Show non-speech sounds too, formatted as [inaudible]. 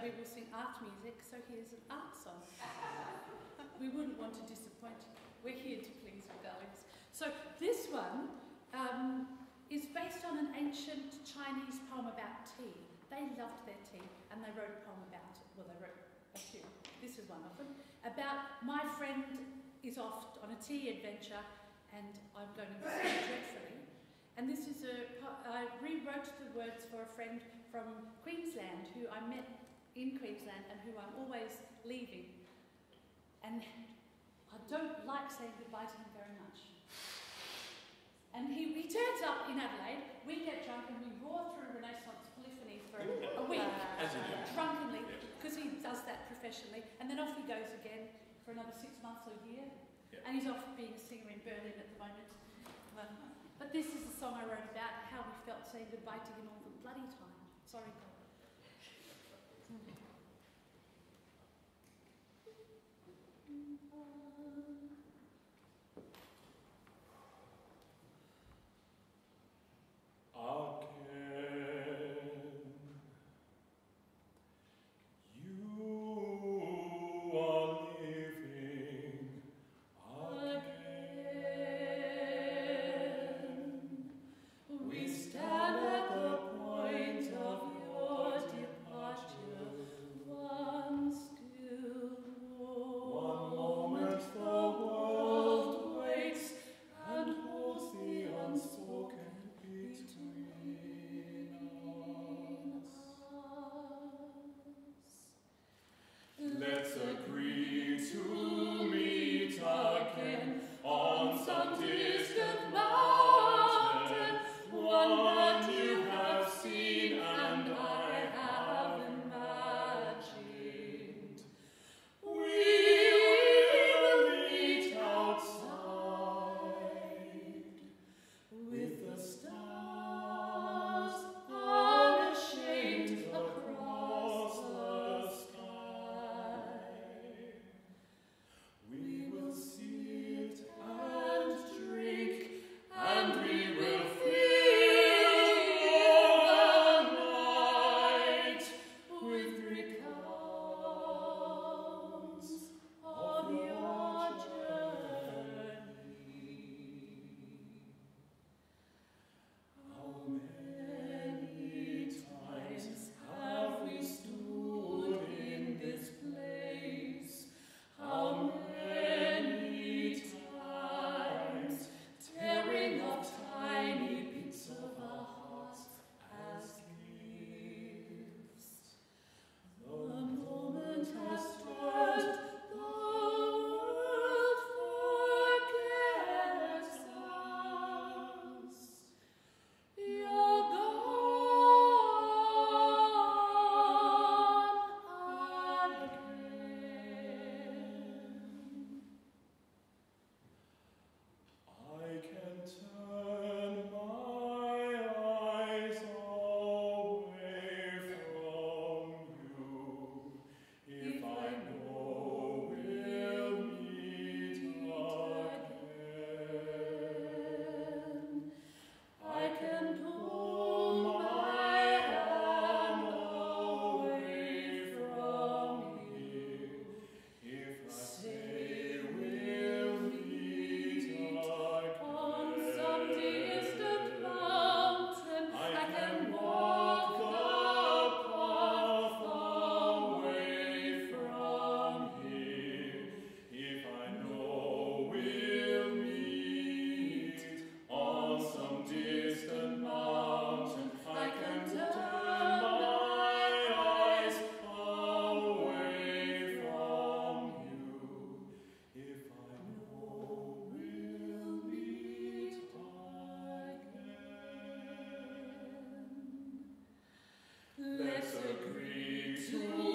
we will sing art music, so here's an art song. we wouldn't want to disappoint you. We're here to please you, darlings. So this one um, is based on an ancient Chinese poem about tea. They loved their tea, and they wrote a poem about it. Well, they wrote a few. This is one of them. About my friend is off on a tea adventure, and I'm going to miss dreadfully. And this is a, I rewrote the words for a friend from Queensland who I met in Queensland and who I'm always leaving. And I don't like saying goodbye to him very much. And he, he turns up in Adelaide, we get drunk and we roar through Renaissance polyphony for a week, [laughs] drunkenly, because he does that professionally, and then off he goes again for another six months or a year. Yeah. And he's off being a singer in Berlin at the moment. Um, but this is the song I wrote about how we felt saying goodbye to him all the bloody time. Sorry, God. Mm-hmm. Let's agree to meet again on some Sundays. Let's agree to